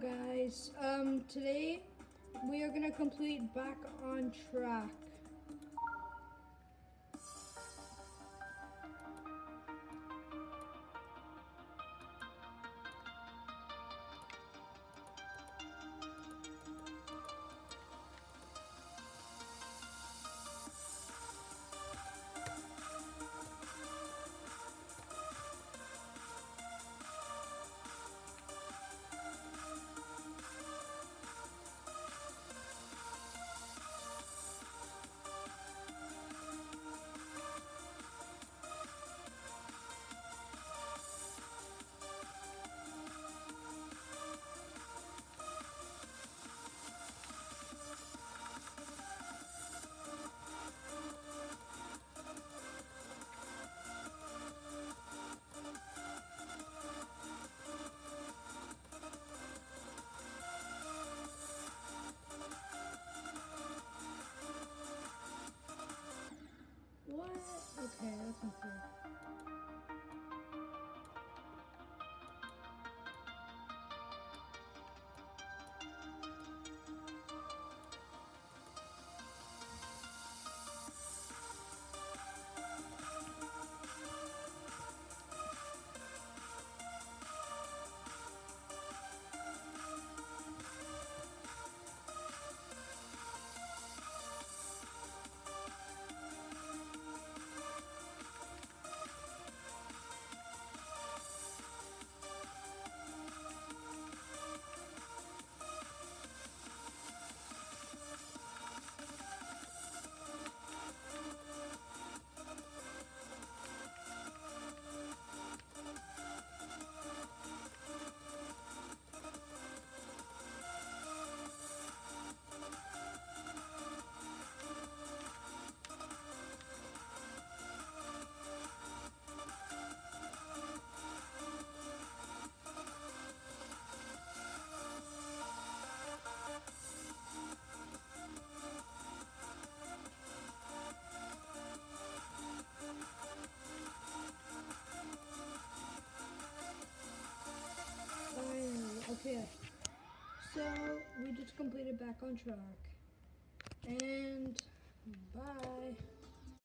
Guys. Um today we are gonna complete back on track. Okay, okay. So we just completed back on track. And bye.